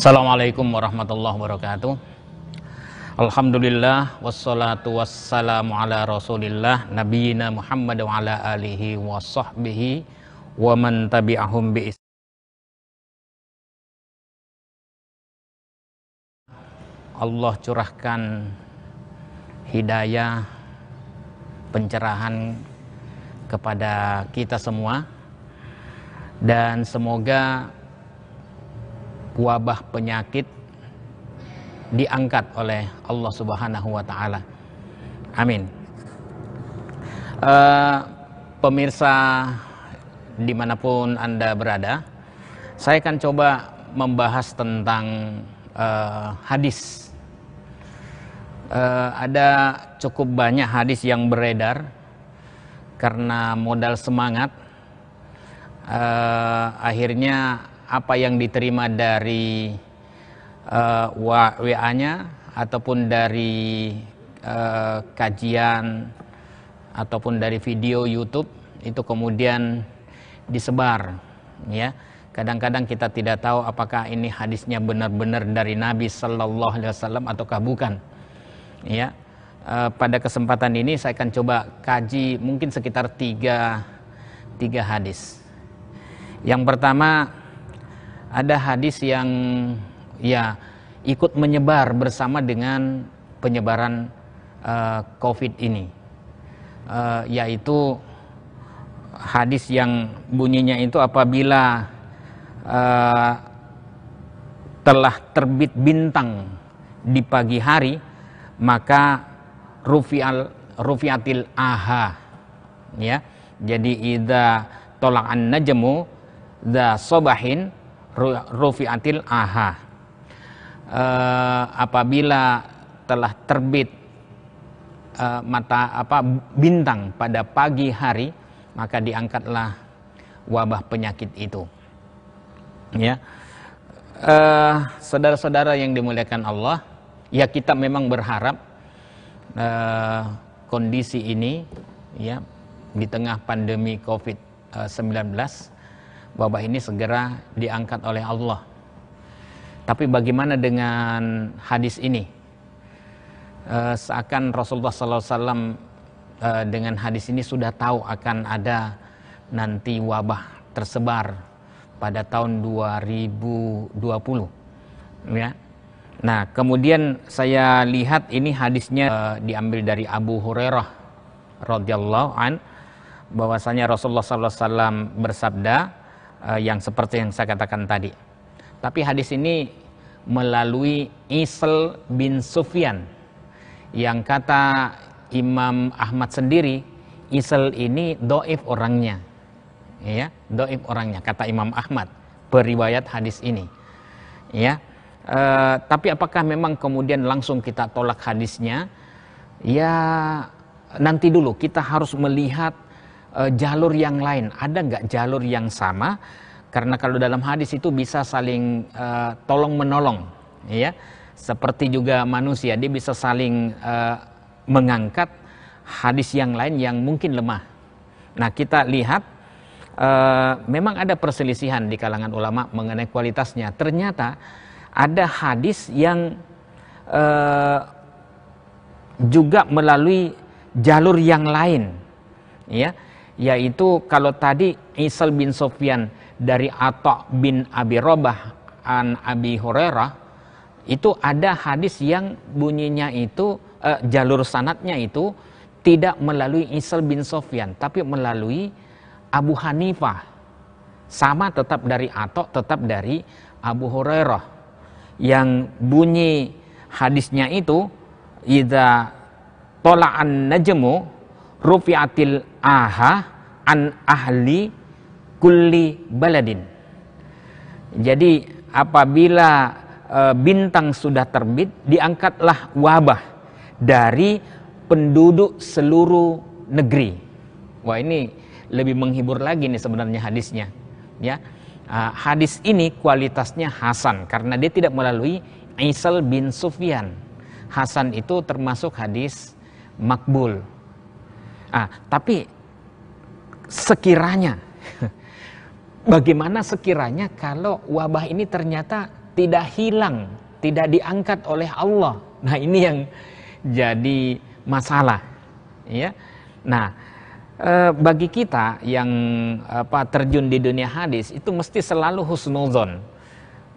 Assalamualaikum warahmatullahi wabarakatuh. Alhamdulillah wassalatu wassalamu ala Rasulillah nabiyina Muhammad wa ala alihi wa sahbihi wa man tabi'ahum bi Allah curahkan hidayah pencerahan kepada kita semua dan semoga wabah penyakit diangkat oleh Allah Subhanahu wa taala. Amin. Uh, pemirsa di mana pun Anda berada, saya akan coba membahas tentang uh, hadis. Uh, ada cukup banyak hadis yang beredar karena modal semangat. Uh, akhirnya apa yang diterima dari uh, WA-nya ataupun dari uh, kajian ataupun dari video YouTube itu kemudian disebar ya. Kadang-kadang kita tidak tahu apakah ini hadisnya benar-benar dari Nabi Sallallahu Alaihi Wasallam ataukah bukan ya. Uh, pada kesempatan ini saya akan coba kaji mungkin sekitar tiga tiga hadis. Yang pertama ada hadis yang ya ikut menyebar bersama dengan penyebaran uh, COVID ini, uh, yaitu hadis yang bunyinya itu apabila uh, telah terbit bintang di pagi hari maka rufial rufiatil aha ya. Jadi ida tolak an najmu da sobahin rufiatil aha. Uh, apabila telah terbit uh, mata apa bintang pada pagi hari maka diangkatlah wabah penyakit itu. Ya. Saudara saudara-saudara yang dimuliakan Allah ya kita memang berharap uh, kondisi ini ya di tengah pandemi COVID-19 wabah ini segera diangkat oleh Allah. Tapi bagaimana dengan hadis ini? Uh, seakan Rasulullah SAW uh, dengan hadis ini sudah tahu akan ada nanti wabah tersebar pada tahun 2020. Ya. Nah, kemudian saya lihat ini hadisnya uh, diambil dari Abu Hurairah radhiyallahu an bahwasanya Rasulullah SAW bersabda, yang seperti yang saya katakan tadi. Tapi hadis ini melalui Isl bin Sufyan. Yang kata Imam Ahmad sendiri Isl ini doif orangnya. Ya doif orangnya kata Imam Ahmad periwayat hadis ini. Ya e, tapi apakah memang kemudian langsung kita tolak hadisnya? Ya nanti dulu kita harus melihat uh, jalur yang lain. Ada nggak jalur yang sama? Karena kalau dalam hadis itu bisa saling uh, tolong menolong, ya. Seperti juga manusia, dia bisa saling uh, mengangkat hadis yang lain yang mungkin lemah. Nah kita lihat uh, memang ada perselisihan di kalangan ulama mengenai kualitasnya. Ternyata ada hadis yang uh, juga melalui jalur yang lain, ya yaitu kalau tadi Isal bin Sofyan dari Atta bin Abi Robah an Abi Hurairah itu ada hadis yang bunyinya itu uh, jalur sanatnya itu tidak melalui Isal bin Sofyan tapi melalui Abu Hanifah. Sama tetap dari Atta tetap dari Abu Hurairah. Yang bunyi hadisnya itu idza tola'an najmu rufiatil aha an ahli kulli baladin. Jadi apabila e, bintang sudah terbit, diangkatlah wabah dari penduduk seluruh negeri. Wah ini lebih menghibur lagi nih sebenarnya hadisnya. Ya, uh, hadis ini kualitasnya Hasan karena dia tidak melalui Isal bin Sufyan. Hasan itu termasuk hadis makbul Ah, tapi sekiranya, bagaimana sekiranya kalau wabah ini ternyata tidak hilang, tidak diangkat oleh Allah. Nah, ini yang jadi masalah, ya. Nah, e, bagi kita yang apa terjun di dunia hadis itu mesti selalu husnuzon.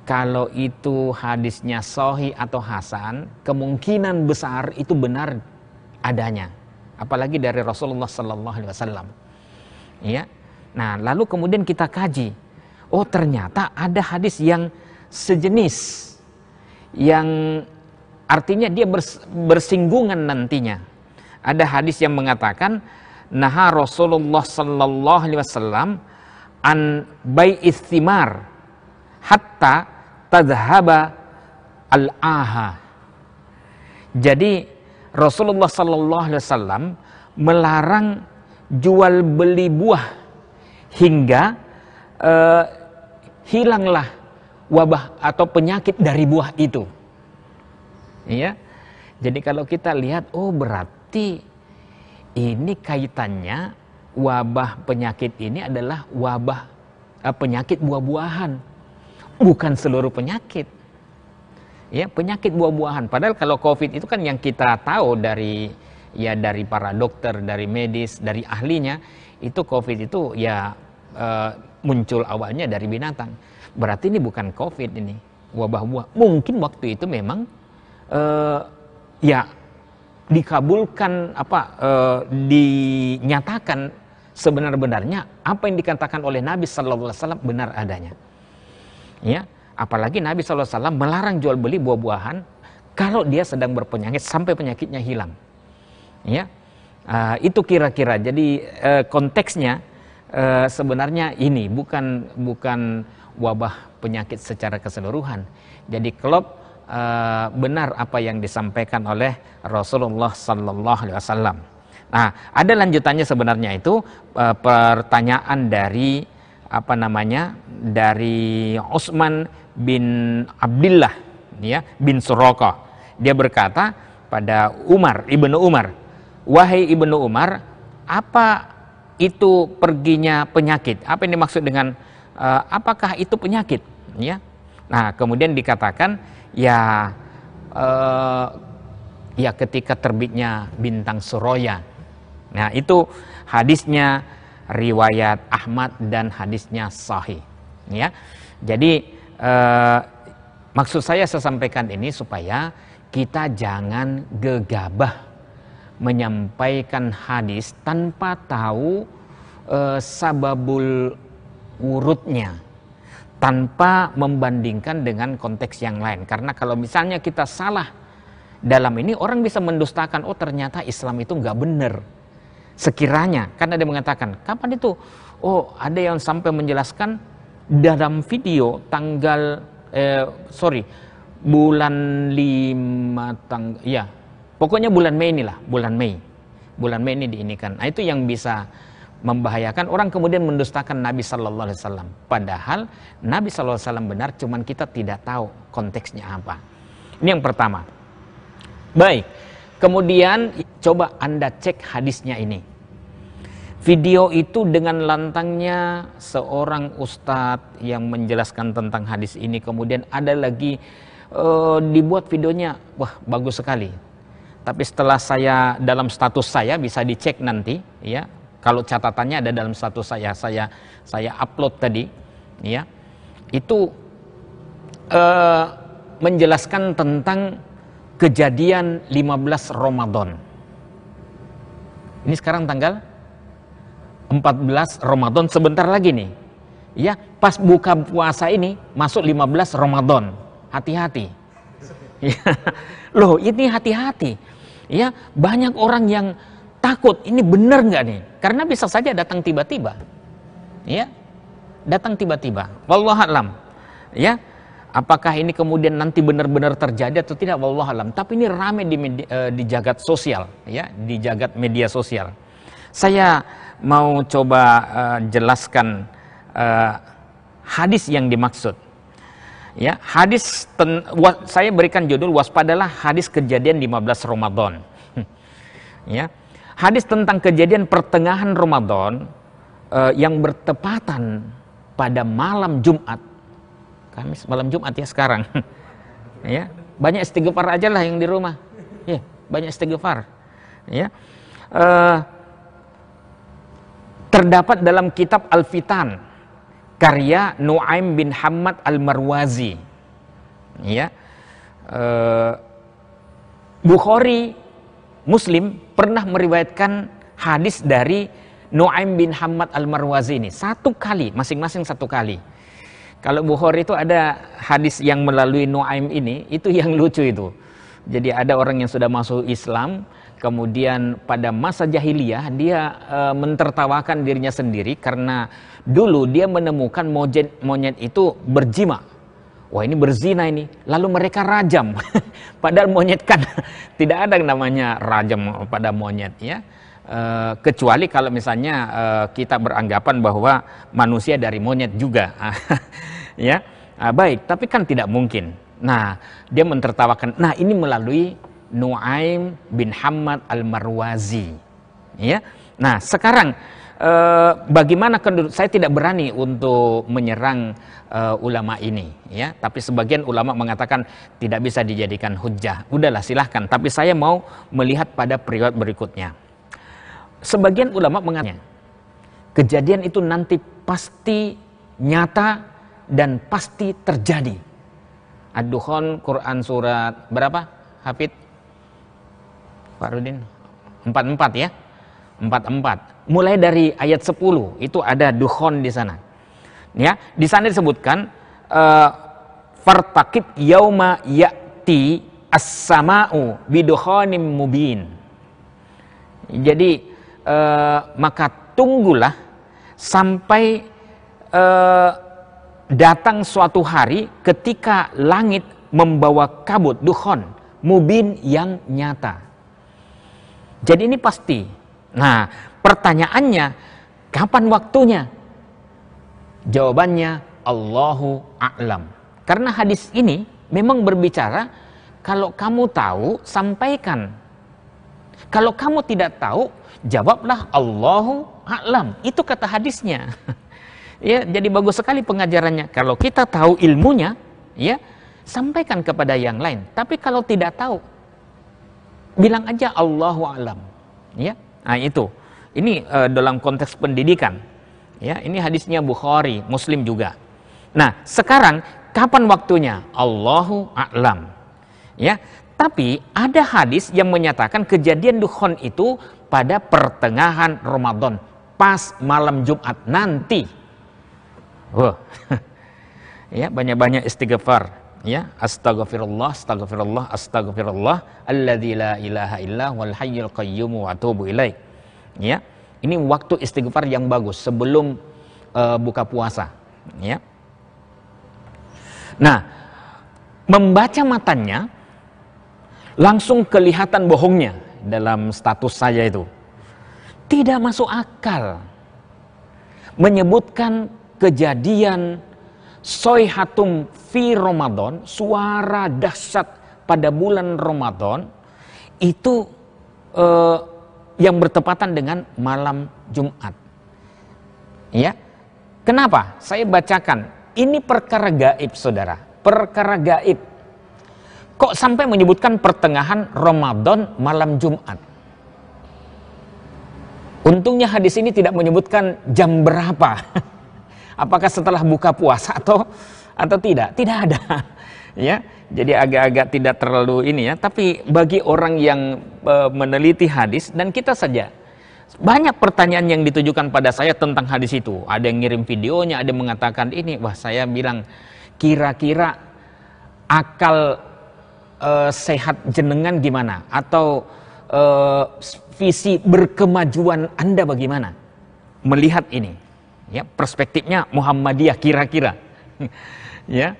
Kalau itu hadisnya sohi atau hasan, kemungkinan besar itu benar adanya. Apalagi dari Rasulullah Sallallahu Alaihi Wasallam. Ya. Nah, lalu kemudian kita kaji. Oh, ternyata ada hadis yang sejenis yang artinya dia bersinggungan nantinya. Ada hadis yang mengatakan nah Rasulullah sallallahu alaihi wasallam an bai istimar hatta tadhhaba al-aha. Jadi Rasulullah sallallahu alaihi wasallam melarang jual beli buah hingga uh, hilanglah wabah atau penyakit dari buah itu. Iya. Jadi kalau kita lihat oh berarti ini kaitannya wabah penyakit ini adalah wabah eh, penyakit buah-buahan. Bukan seluruh penyakit. Ya, penyakit buah-buahan. Padahal kalau Covid itu kan yang kita tahu dari ya dari para dokter, dari medis, dari ahlinya, itu Covid itu ya uh, muncul awalnya dari binatang. Berarti ini bukan COVID ini, wabah buah. Mungkin waktu itu memang uh, ya dikabulkan apa uh, dinyatakan sebenar-benarnya apa yang dikatakan oleh Nabi Wasallam benar adanya. Ya, apalagi Nabi Wasallam melarang jual beli buah-buahan kalau dia sedang berpenyakit sampai penyakitnya hilang. Ya, uh, itu kira-kira. Jadi uh, konteksnya uh, sebenarnya ini bukan bukan wabah penyakit secara keseluruhan. Jadi klub uh, benar apa yang disampaikan oleh Rasulullah Sallallahu Alaihi Wasallam. Nah, ada lanjutannya sebenarnya itu uh, pertanyaan dari apa namanya dari Utsman bin Abdullah ya bin Suraka. Dia berkata pada Umar ibnu Umar, wahai ibnu Umar, apa itu perginya penyakit? Apa yang dimaksud dengan uh, apakah itu penyakit ya nah kemudian dikatakan ya uh, ya ketika terbitnya bintang suroya nah itu hadisnya riwayat Ahmad dan hadisnya sahih ya jadi uh, maksud saya saya sampaikan ini supaya kita jangan gegabah menyampaikan hadis tanpa tahu uh, sababul urutnya tanpa membandingkan dengan konteks yang lain. Karena kalau misalnya kita salah dalam ini, orang bisa mendustakan, oh ternyata Islam itu nggak benar. Sekiranya, ada yang mengatakan, kapan itu? Oh ada yang sampai menjelaskan dalam video tanggal, eh, sorry, bulan lima tang, ya, pokoknya bulan Mei inilah, bulan Mei. Bulan Mei ini diinikan. Nah itu yang bisa membahayakan orang kemudian mendustakan Nabi Sallallahu Alaihi Wasallam. Padahal Nabi Sallallahu Alaihi Wasallam benar, cuman kita tidak tahu konteksnya apa. Ini yang pertama. Baik, kemudian coba anda cek hadisnya ini. Video itu dengan lantangnya seorang ustadz yang menjelaskan tentang hadis ini. Kemudian ada lagi uh, dibuat videonya, wah bagus sekali. Tapi setelah saya dalam status saya bisa dicek nanti, ya kalau catatannya ada dalam status saya, saya saya upload tadi, ya, itu uh, menjelaskan tentang kejadian 15 Ramadan. Ini sekarang tanggal 14 Ramadan sebentar lagi nih. Ya, pas buka puasa ini masuk 15 Ramadan. Hati-hati. Ya. Loh, ini hati-hati. Ya, banyak orang yang takut ini benar nggak nih? Karena bisa saja datang tiba-tiba. Ya. Datang tiba-tiba. Wallahualam. Ya. Apakah ini kemudian nanti benar-benar terjadi atau tidak wallahualam. Tapi ini ramai di media, uh, di jagat sosial, ya, di jagat media sosial. Saya mau coba uh, jelaskan uh, hadis yang dimaksud. Ya, hadis ten, wa, saya berikan judul waspadalah hadis kejadian 15 Ramadan. ya hadis tentang kejadian pertengahan Ramadan uh, yang bertepatan pada malam Jumat Kamis malam Jumat ya sekarang. ya, banyak istighfar aja lah yang di rumah. Ya, banyak istighfar. Ya. Uh, terdapat dalam kitab Al-Fitan karya Nuaim bin Hamad Al-Marwazi. Ya. Uh, Bukhari Muslim pernah meriwayatkan hadis dari Nuaim bin Hamad Al-Marwazi ini satu kali, masing-masing satu kali. Kalau Bukhari itu ada hadis yang melalui Nuaim ini, itu yang lucu itu. Jadi ada orang yang sudah masuk Islam, kemudian pada masa jahiliyah dia e, mentertawakan dirinya sendiri karena dulu dia menemukan monyet monyet itu berjima. Wah ini berzina ini. Lalu mereka rajam. Padahal monyet kan tidak ada yang namanya rajam pada monyet ya Uh, kecuali kalau misalnya uh, kita beranggapan bahwa manusia dari monyet juga, ya uh, baik. Tapi kan tidak mungkin. Nah, dia mentertawakan. Nah, ini melalui Nuaim bin Hamad al Marwazi, ya. Nah, sekarang uh, bagaimana saya tidak berani untuk menyerang uh, ulama ini, ya. Tapi sebagian ulama mengatakan tidak bisa dijadikan hujah. Udahlah, silahkan. Tapi saya mau melihat pada periode berikutnya. Sebagian ulama mengatakan kejadian itu nanti pasti nyata dan pasti terjadi. Ad-Dukhon Quran surat berapa? Hafid? Pak Rudin? 44 ya? 44. Mulai dari ayat 10 itu ada dukhon di sana. Ya, di sana disebutkan uh, fartaqib yauma ya'ti as-sama'u bidukhanim mubin. Jadi uh, maka tunggulah sampai uh, datang suatu hari ketika langit membawa kabut dukhon mubin yang nyata. Jadi ini pasti. Nah, pertanyaannya kapan waktunya? Jawabannya Allahu a'lam. Karena hadis ini memang berbicara kalau kamu tahu sampaikan. Kalau kamu tidak tahu Jawablah Allahu a'lam. Itu kata hadisnya. ya, jadi bagus sekali pengajarannya. Kalau kita tahu ilmunya, ya, sampaikan kepada yang lain. Tapi kalau tidak tahu, bilang aja Allahu a'lam. Ya. Nah, itu. Ini uh, dalam konteks pendidikan. Ya, ini hadisnya Bukhari, Muslim juga. Nah, sekarang kapan waktunya? Allahu a'lam. Ya, tapi ada hadis yang menyatakan kejadian dukhon itu pada pertengahan Ramadan pas malam Jumat nanti. Wah. ya, banyak-banyak istighfar ya astagfirullah astagfirullah astagfirullah alladzi la ilaha illa wal hayyul qayyum wa atubu ilaih ya ini waktu istighfar yang bagus sebelum uh, buka puasa ya nah membaca matanya langsung kelihatan bohongnya dalam status saya itu. Tidak masuk akal. Menyebutkan kejadian soihatum fi Ramadan, suara dahsyat pada bulan Ramadan itu eh, yang bertepatan dengan malam Jumat. Ya. Kenapa? Saya bacakan. Ini perkara gaib, Saudara. Perkara gaib Kok sampai menyebutkan pertengahan Ramadan malam Jumat? Untungnya hadis ini tidak menyebutkan jam berapa. Apakah setelah buka puasa atau atau tidak? Tidak ada. Ya, jadi agak-agak tidak terlalu ini ya. Tapi bagi orang yang e, meneliti hadis dan kita saja banyak pertanyaan yang ditujukan pada saya tentang hadis itu. Ada yang ngirim videonya, ada yang mengatakan ini. Wah, saya bilang kira-kira akal uh, sehat jenengan gimana atau uh, visi berkemajuan Anda bagaimana melihat ini ya perspektifnya Muhammadiyah kira-kira. Ya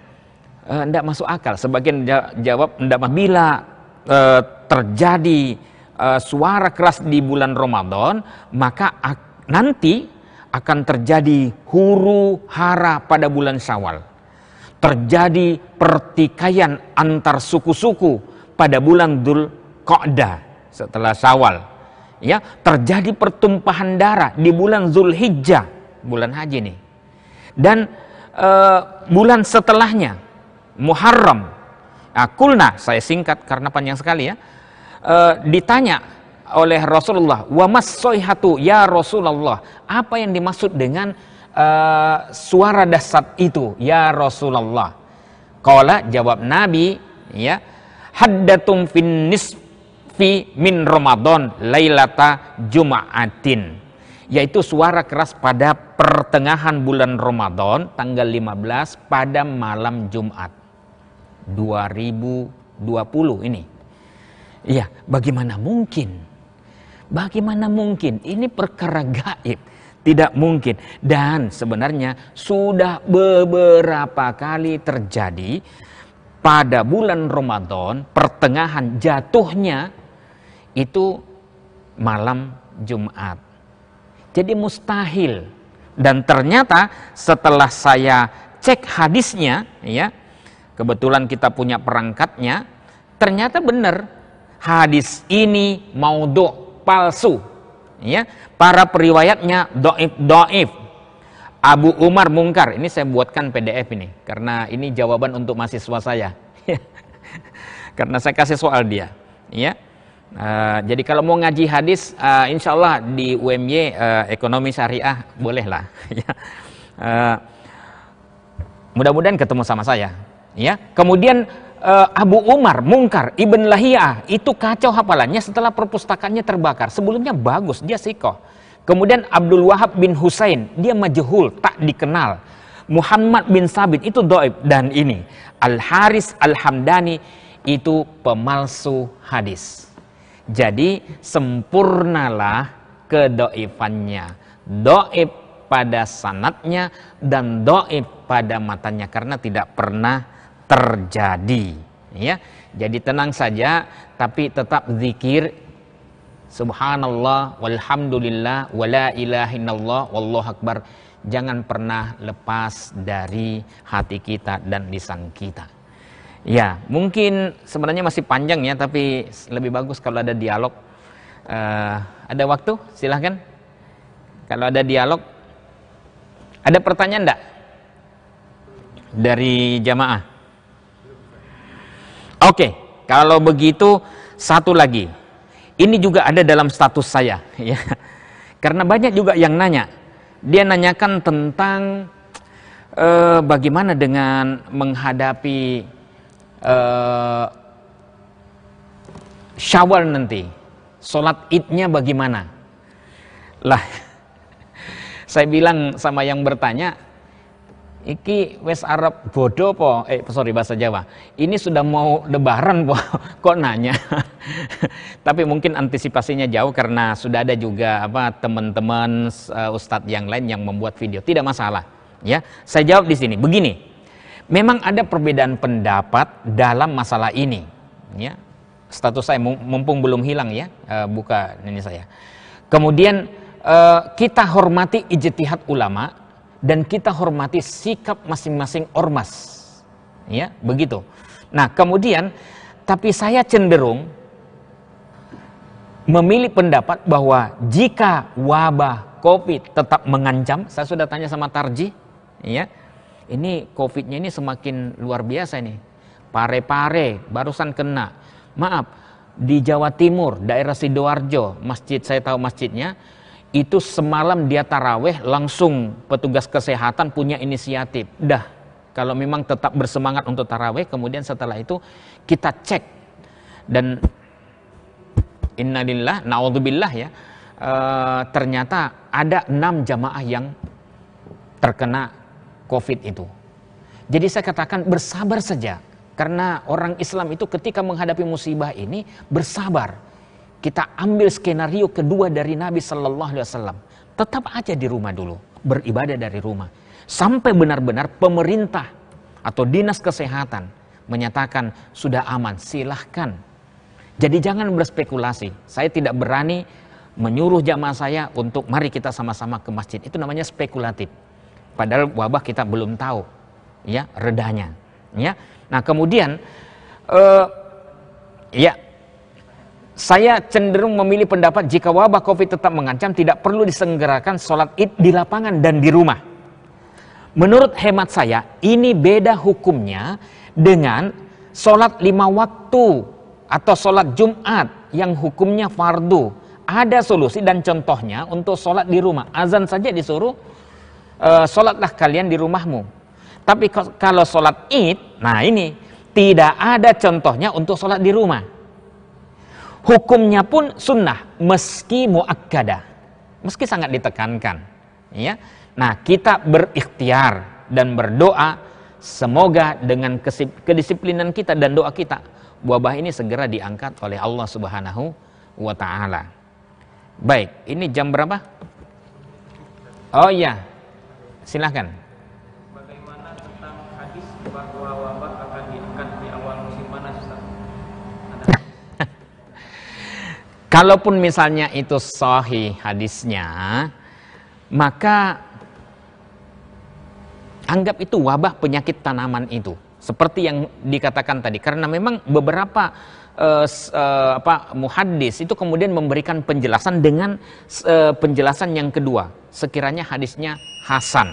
tidak uh, masuk akal. Sebagian jawab tidak bila uh, terjadi uh, suara keras di bulan Ramadan maka nanti akan terjadi huru hara pada bulan Syawal. Terjadi pertikaian antar suku-suku pada bulan Dhul Qa'dah setelah Syawal. Ya, terjadi pertumpahan darah di bulan Zulhijjah, bulan haji nih. Dan uh, bulan setelahnya Muharram. Nah, saya singkat karena panjang sekali ya. Uh, ditanya oleh Rasulullah, "Wa soihatu ya Rasulullah?" Apa yang dimaksud dengan uh, suara dasar itu ya Rasulullah? Qala jawab Nabi ya, haddatum fin nisfi min Ramadan lailata Jum'atin yaitu suara keras pada pertengahan bulan Ramadan tanggal 15 pada malam Jumat 2020 ini. Iya, bagaimana mungkin? Bagaimana mungkin? Ini perkara gaib. Tidak mungkin. Dan sebenarnya sudah beberapa kali terjadi pada bulan Ramadan, pertengahan jatuhnya itu malam Jumat. Jadi mustahil. Dan ternyata setelah saya cek hadisnya, ya, kebetulan kita punya perangkatnya, ternyata benar hadis ini maudhu palsu. Ya, para periwayatnya doif doif. Abu Umar Mungkar, ini saya buatkan PDF ini karena ini jawaban untuk mahasiswa saya. karena saya kasih soal dia, ya. Uh, jadi kalau mau ngaji hadis, uh, insya Allah di UMY uh, eh, ekonomi syariah bolehlah. ya. uh, mudah-mudahan ketemu sama saya. Ya. Kemudian uh, Abu Umar Mungkar Ibn Lahiyah itu kacau hafalannya setelah perpustakaannya terbakar. Sebelumnya bagus, dia sikoh. Kemudian Abdul Wahab bin Husain, dia majhul, tak dikenal. Muhammad bin Sabit itu doib dan ini Al Haris Al Hamdani itu pemalsu hadis. Jadi sempurnalah kedoifannya. Doib pada sanatnya dan doib pada matanya karena tidak pernah terjadi. Ya, jadi tenang saja, tapi tetap zikir Subhanallah, walhamdulillah, wala ilaha illallah, wallahu akbar. Jangan pernah lepas dari hati kita dan lisan kita. Ya, mungkin sebenarnya masih panjang ya, tapi lebih bagus kalau ada dialog. Uh, ada waktu? Silahkan. Kalau ada dialog, ada pertanyaan enggak? Dari jamaah. Oke, kalau begitu satu lagi. Ini juga ada dalam status saya, ya. Karena banyak juga yang nanya. Dia nanyakan tentang uh, bagaimana dengan menghadapi uh, Syawal nanti, sholat idnya bagaimana? Lah, saya bilang sama yang bertanya, iki wes Arab bodoh po, eh sorry bahasa Jawa, ini sudah mau lebaran po, kok nanya? Tapi mungkin antisipasinya jauh karena sudah ada juga apa teman-teman uh, ustadz yang lain yang membuat video, tidak masalah. Ya, saya jawab di sini. Begini, memang ada perbedaan pendapat dalam masalah ini. Ya status saya mumpung belum hilang ya uh, buka ini saya. Kemudian uh, kita hormati ijtihad ulama dan kita hormati sikap masing-masing ormas. Ya begitu. Nah kemudian tapi saya cenderung memilih pendapat bahwa jika wabah covid tetap mengancam saya sudah tanya sama Tarji ya ini COVID-nya ini semakin luar biasa ini. Pare-pare barusan kena. Maaf, di Jawa Timur, daerah Sidoarjo, masjid saya tahu masjidnya, itu semalam dia taraweh langsung petugas kesehatan punya inisiatif. Dah, kalau memang tetap bersemangat untuk taraweh, kemudian setelah itu kita cek dan innalillah, naudzubillah ya, e, ternyata ada enam jamaah yang terkena COVID itu. Jadi saya katakan bersabar saja. Karena orang Islam itu ketika menghadapi musibah ini bersabar. Kita ambil skenario kedua dari Nabi Sallallahu Alaihi Wasallam. Tetap aja di rumah dulu, beribadah dari rumah. Sampai benar-benar pemerintah atau dinas kesehatan menyatakan sudah aman, silahkan. Jadi jangan berspekulasi. Saya tidak berani menyuruh jamaah saya untuk mari kita sama-sama ke masjid. Itu namanya spekulatif. Padahal wabah kita belum tahu ya redanya. Ya. Nah, kemudian uh, ya saya cenderung memilih pendapat jika wabah Covid tetap mengancam tidak perlu disenggerakan sholat id di lapangan dan di rumah. Menurut hemat saya, ini beda hukumnya dengan sholat lima waktu atau sholat Jumat yang hukumnya fardu. Ada solusi dan contohnya untuk sholat di rumah. Azan saja disuruh, uh, sholatlah kalian di rumahmu. Tapi kalau sholat id, nah ini tidak ada contohnya untuk sholat di rumah. Hukumnya pun sunnah, meski muakkadah, meski sangat ditekankan. Ya, nah kita berikhtiar dan berdoa semoga dengan kedisiplinan kita dan doa kita wabah ini segera diangkat oleh Allah Subhanahu wa taala. Baik, ini jam berapa? Oh iya. Silahkan. Bagaimana tentang hadis bahwa wabah akan diangkat di awal musim panas, Kalaupun misalnya itu sahih hadisnya, maka anggap itu wabah penyakit tanaman itu. Seperti yang dikatakan tadi karena memang beberapa uh, uh, apa muhaddis itu kemudian memberikan penjelasan dengan uh, penjelasan yang kedua sekiranya hadisnya hasan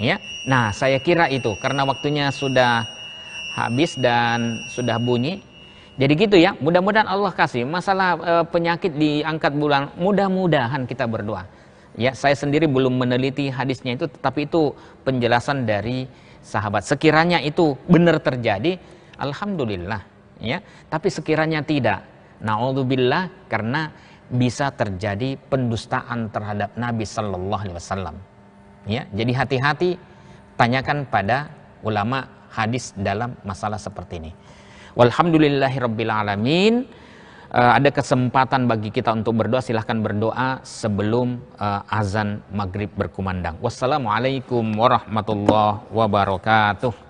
ya nah saya kira itu karena waktunya sudah habis dan sudah bunyi jadi gitu ya mudah-mudahan Allah kasih masalah uh, penyakit diangkat bulan mudah-mudahan kita berdoa ya saya sendiri belum meneliti hadisnya itu tetapi itu penjelasan dari sahabat. Sekiranya itu benar terjadi, alhamdulillah, ya. Tapi sekiranya tidak, naudzubillah karena bisa terjadi pendustaan terhadap Nabi Sallallahu Alaihi Wasallam. Ya, jadi hati-hati tanyakan pada ulama hadis dalam masalah seperti ini. Walhamdulillahirabbil alamin. Uh, ada kesempatan bagi kita untuk berdoa silahkan berdoa sebelum uh, azan maghrib berkumandang wassalamualaikum warahmatullahi wabarakatuh